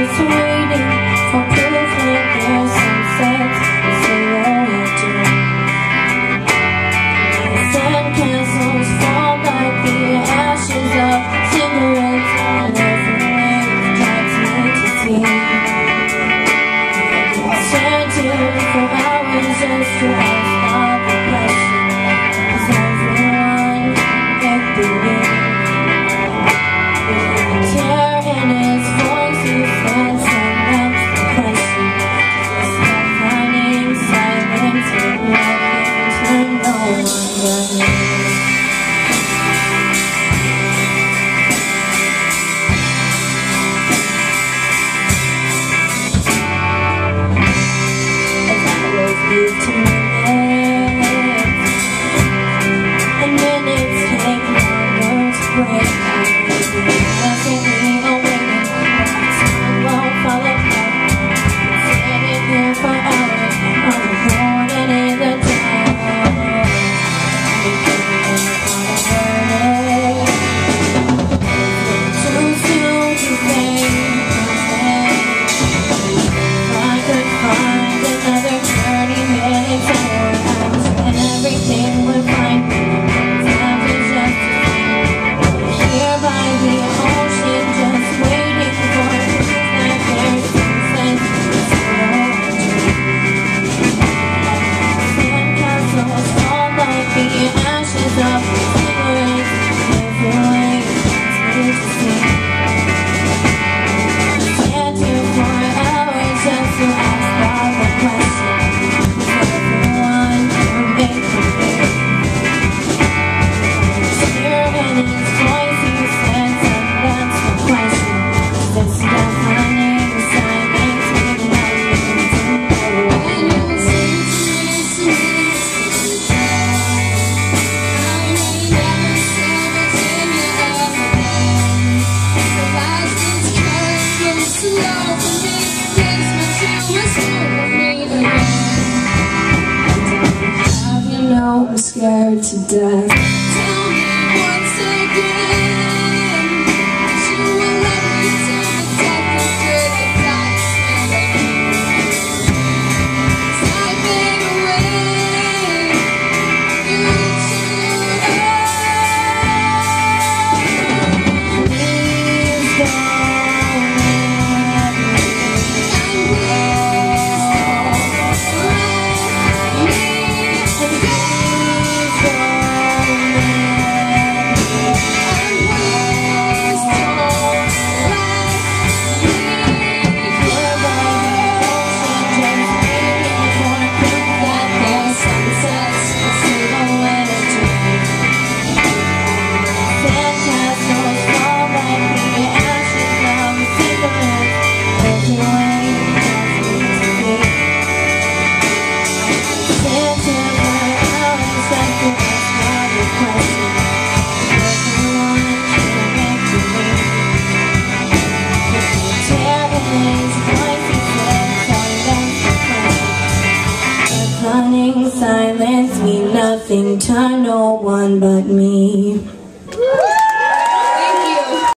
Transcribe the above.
so sweet. Scared to death. one but me.